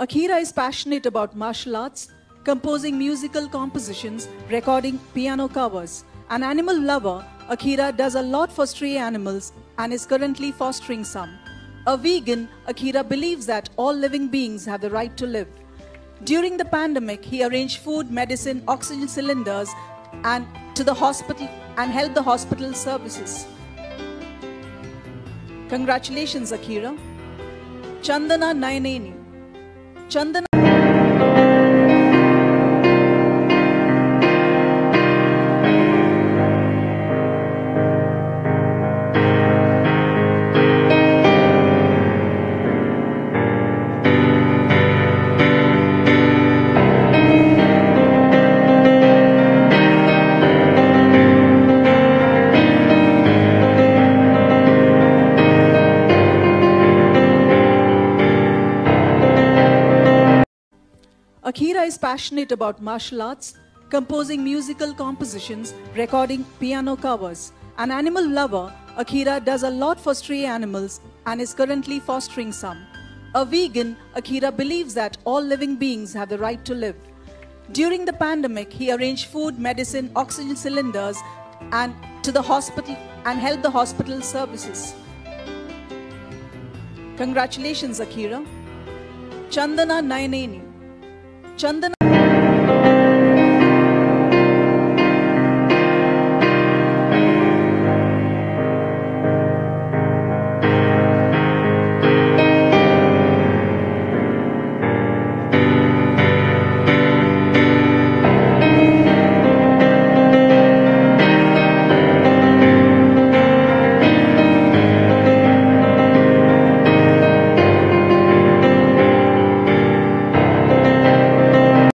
Akira is passionate about martial arts, composing musical compositions, recording piano covers. An animal lover, Akira does a lot for stray animals and is currently fostering some. A vegan, Akira believes that all living beings have the right to live. During the pandemic, he arranged food, medicine, oxygen cylinders, and to the hospital and helped the hospital services. Congratulations, Akira. Chandana Nayaneni. Chandana. Akira is passionate about martial arts, composing musical compositions, recording piano covers. An animal lover, Akira does a lot for stray animals and is currently fostering some. A vegan, Akira believes that all living beings have the right to live. During the pandemic, he arranged food, medicine, oxygen cylinders, and to the hospital and helped the hospital services. Congratulations, Akira. Chandana Nayaneni. Chandana